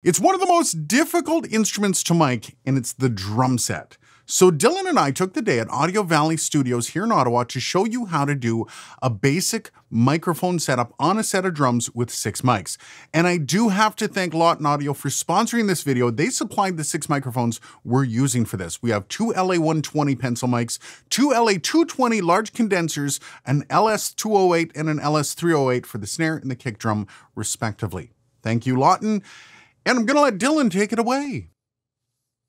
It's one of the most difficult instruments to mic, and it's the drum set. So Dylan and I took the day at Audio Valley Studios here in Ottawa to show you how to do a basic microphone setup on a set of drums with six mics. And I do have to thank Lauten Audio for sponsoring this video. They supplied the six microphones we're using for this. We have two LA120 pencil mics, two LA220 large condensers, an LS208 and an LS308 for the snare and the kick drum respectively. Thank you, Lauten. And I'm going to let Dylan take it away.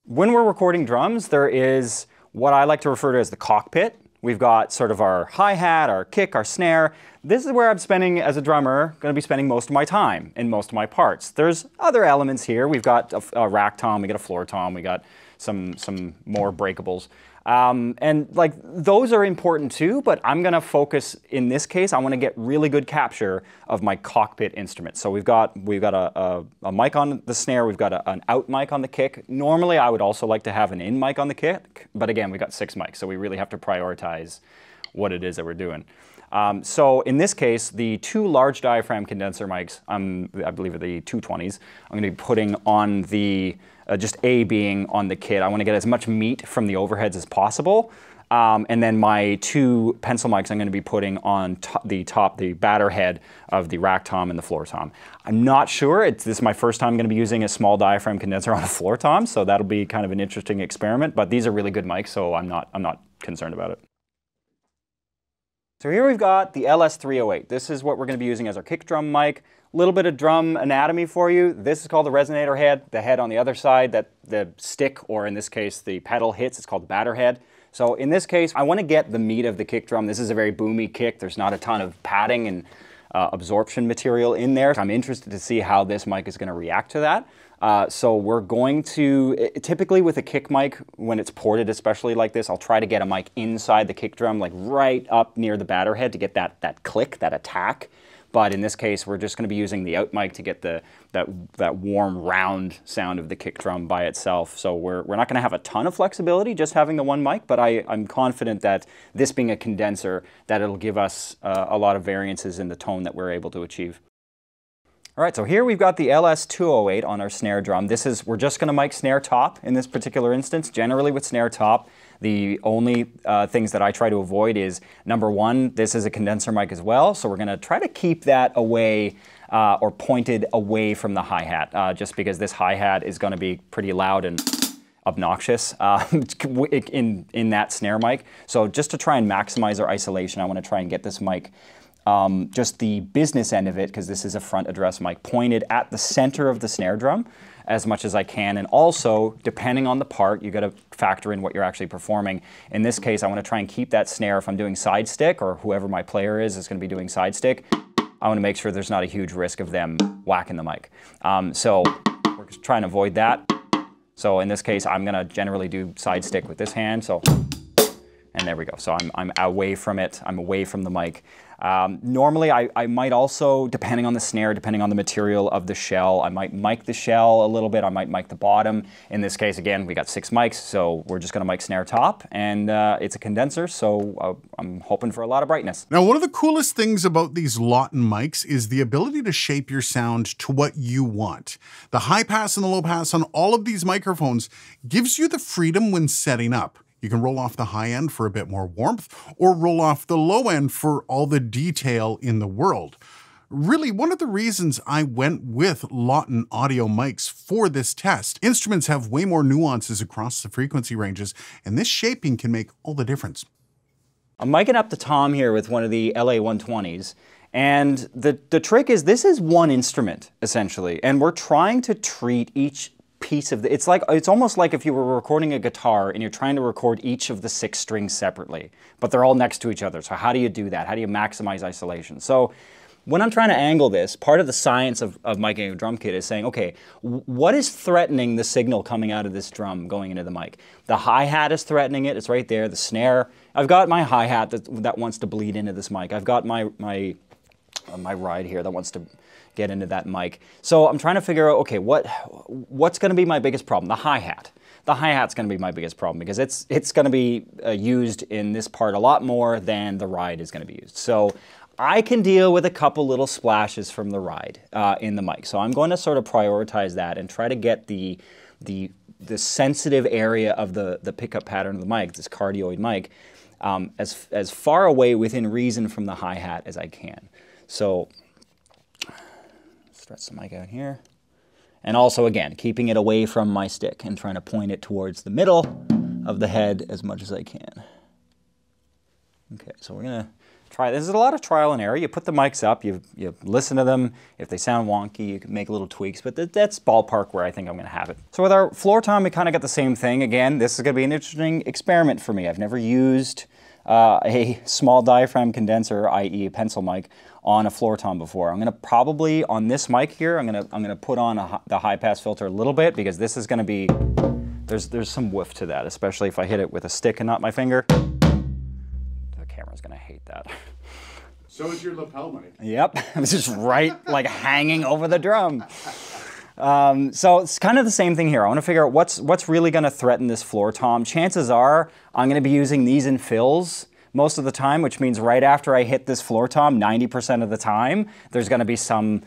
When we're recording drums, there is what I like to refer to as the cockpit. We've got sort of our hi-hat, our kick, our snare. This is where I'm spending, as a drummer, going to be spending most of my time in most of my parts. There's other elements here. We've got a, a rack tom, we got a floor tom, we got some, some more breakables. Um, and like those are important too, but I'm gonna focus in this case, I wanna get really good capture of my cockpit instrument. So we've got, we've got a, a, a mic on the snare, we've got a, an out mic on the kick. Normally I would also like to have an in mic on the kick, but again, we've got six mics, so we really have to prioritize what it is that we're doing. Um, so in this case, the two large diaphragm condenser mics, um, I believe are the 220s, I'm going to be putting on the uh, just A being on the kit. I want to get as much meat from the overheads as possible. Um, and then my two pencil mics I'm going to be putting on the top, the batter head of the rack tom and the floor tom. I'm not sure. It's, this is my first time I'm going to be using a small diaphragm condenser on a floor tom, so that'll be kind of an interesting experiment. But these are really good mics, so I'm not, I'm not concerned about it. So here we've got the LS308. This is what we're going to be using as our kick drum mic A little bit of drum anatomy for you. This is called the resonator head. The head on the other side that the stick, or in this case, the pedal hits, it's called the batter head. So in this case, I want to get the meat of the kick drum. This is a very boomy kick. There's not a ton of padding and uh, absorption material in there. I'm interested to see how this mic is going to react to that. Uh, so we're going to, typically with a kick mic, when it's ported especially like this, I'll try to get a mic inside the kick drum, like right up near the batter head to get that, that click, that attack. But in this case, we're just going to be using the out mic to get the that, that warm, round sound of the kick drum by itself. So we're, we're not going to have a ton of flexibility just having the one mic, but I, I'm confident that this being a condenser, that it'll give us uh, a lot of variances in the tone that we're able to achieve. All right, so here we've got the LS208 on our snare drum. This is, we're just gonna mic snare top in this particular instance. Generally with snare top, the only uh, things that I try to avoid is, number one, this is a condenser mic as well, so we're gonna try to keep that away uh, or pointed away from the hi-hat, uh, just because this hi-hat is gonna be pretty loud and obnoxious uh, in, in that snare mic. So just to try and maximize our isolation, I wanna try and get this mic um, just the business end of it, because this is a front address mic, pointed at the center of the snare drum as much as I can. And also, depending on the part, you got to factor in what you're actually performing. In this case, I want to try and keep that snare if I'm doing side stick or whoever my player is is going to be doing side stick. I want to make sure there's not a huge risk of them whacking the mic. Um, so we're just trying to avoid that. So in this case, I'm going to generally do side stick with this hand. So, and there we go. So I'm, I'm away from it. I'm away from the mic. Um, normally, I, I, might also, depending on the snare, depending on the material of the shell, I might mic the shell a little bit. I might mic the bottom. In this case, again, we got six mics, so we're just going to mic snare top, and uh, it's a condenser, so uh, I'm hoping for a lot of brightness. Now, one of the coolest things about these Lauten mics is the ability to shape your sound to what you want. The high pass and the low pass on all of these microphones gives you the freedom when setting up. You can roll off the high end for a bit more warmth, or roll off the low end for all the detail in the world. Really, one of the reasons I went with Lauten audio mics for this test. Instruments have way more nuances across the frequency ranges, and this shaping can make all the difference. I'm miking up the tom here with one of the LA 120s. And the, the trick is this is one instrument, essentially. And we're trying to treat each piece of the, it's like, it's almost like if you were recording a guitar and you're trying to record each of the six strings separately, but they're all next to each other. So how do you do that? How do you maximize isolation? So when I'm trying to angle this, part of the science of, of miking a drum kit is saying, okay, what is threatening the signal coming out of this drum going into the mic? The hi-hat is threatening it, it's right there, the snare. I've got my hi-hat that, that wants to bleed into this mic. I've got my, my, my ride here that wants to get into that mic. So I'm trying to figure out, okay, what what's going to be my biggest problem? The hi-hat. The hi-hat's going to be my biggest problem because it's it's going to be uh, used in this part a lot more than the ride is going to be used. So I can deal with a couple little splashes from the ride uh, in the mic. So I'm going to sort of prioritize that and try to get the, the, the sensitive area of the, the pickup pattern of the mic, this cardioid mic, um, as, as far away within reason from the hi-hat as I can. So stretch the mic out here. And also, again, keeping it away from my stick and trying to point it towards the middle of the head as much as I can. Okay, so we're to try. There's a lot of trial and error. You put the mics up, you, you listen to them. If they sound wonky, you can make little tweaks, but th that's ballpark where I think I'm to have it. So with our floor tom, we kind of got the same thing. Again, this is to be an interesting experiment for me. I've never used uh, a small diaphragm condenser, i.e. a pencil mic, on a floor tom before. I'm going to probably, on this mic here, I'm going to, I'm going to put on a, the high pass filter a little bit because this is going to be, there's, there's some woof to that, especially if I hit it with a stick and not my finger. The camera's going to hate that. So is your lapel mic. Yep, it's just right, like hanging over the drum. Um, so it's kind of the same thing here. I want to figure out what's what's really going to threaten this floor tom. Chances are I'm going to be using these in fills most of the time, which means right after I hit this floor tom, 90% of the time, there's going to be some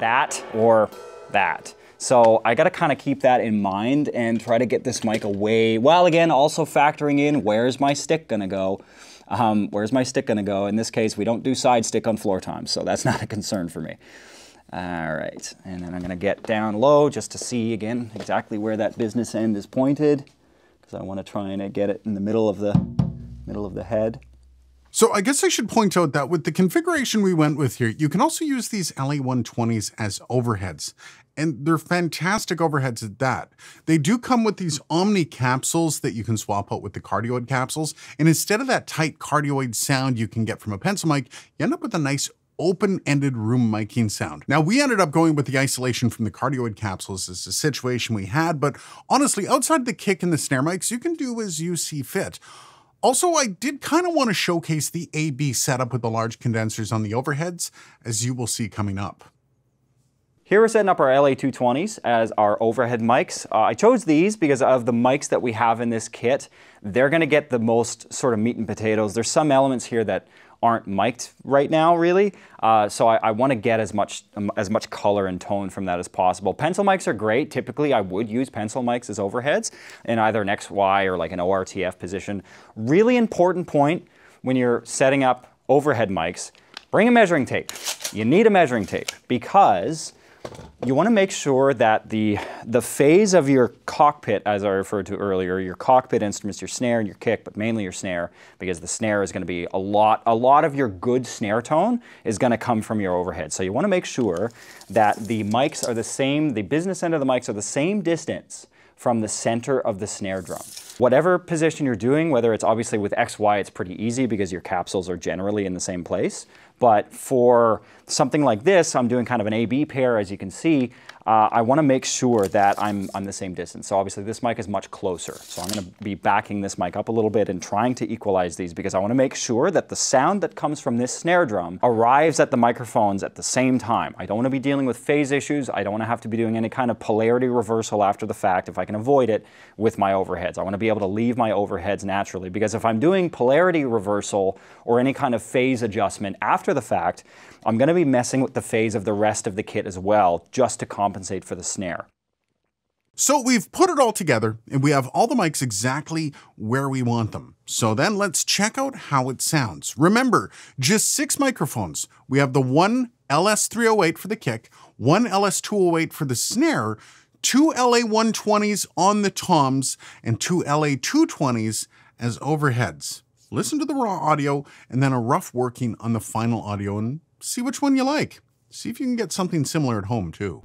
that or that. So I got to kind of keep that in mind and try to get this mic away. While again, also factoring in where's my stick going to go. Um, where's my stick going to go? In this case, we don't do side stick on floor toms, so that's not a concern for me. All right, and then I'm going to get down low just to see again exactly where that business end is pointed because I want to try and get it in the middle of the middle of the head. So I guess I should point out that with the configuration we went with here, you can also use these LA120s as overheads. And they're fantastic overheads at that. They do come with these Omni capsules that you can swap out with the cardioid capsules. And instead of that tight cardioid sound you can get from a pencil mic, you end up with a nice open-ended room miking sound. Now we ended up going with the isolation from the cardioid capsules as the situation we had, but honestly, outside the kick and the snare mics, you can do as you see fit. Also, I did kind of want to showcase the AB setup with the large condensers on the overheads, as you will see coming up. Here we're setting up our LA220s as our overhead mics. Uh, I chose these because of the mics that we have in this kit. They're going to get the most sort of meat and potatoes. There's some elements here that aren't mic'd right now, really. Uh, so I, I want to get as much um, as much color and tone from that as possible. Pencil mics are great. Typically, I would use pencil mics as overheads in either an XY or like an ORTF position. Really important point when you're setting up overhead mics, bring a measuring tape. You need a measuring tape because you want to make sure that the, the phase of your cockpit, as I referred to earlier, your cockpit instruments, your snare and your kick, but mainly your snare, because the snare is going to be a lot, a lot of your good snare tone is going to come from your overhead. So you want to make sure that the mics are the same, the business end of the mics are the same distance from the center of the snare drum. Whatever position you're doing, whether it's obviously with XY, it's pretty easy because your capsules are generally in the same place. But for something like this, I'm doing kind of an A-B pair, as you can see. Uh, I want to make sure that I'm on the same distance. So obviously this mic is much closer. So I'm going to be backing this mic up a little bit and trying to equalize these because I want to make sure that the sound that comes from this snare drum arrives at the microphones at the same time. I don't want to be dealing with phase issues. I don't want to have to be doing any kind of polarity reversal after the fact if I can avoid it with my overheads. I want to be able to leave my overheads naturally because if I'm doing polarity reversal or any kind of phase adjustment after the fact, I'm going to be messing with the phase of the rest of the kit as well, just to compensate for the snare. So we've put it all together and we have all the mics exactly where we want them. So then let's check out how it sounds. Remember, just six microphones. We have the one LS308 for the kick, one LS208 for the snare, two LA120s on the toms, and two LA220s as overheads. Listen to the raw audio and then a rough working on the final audio and see which one you like. See if you can get something similar at home too.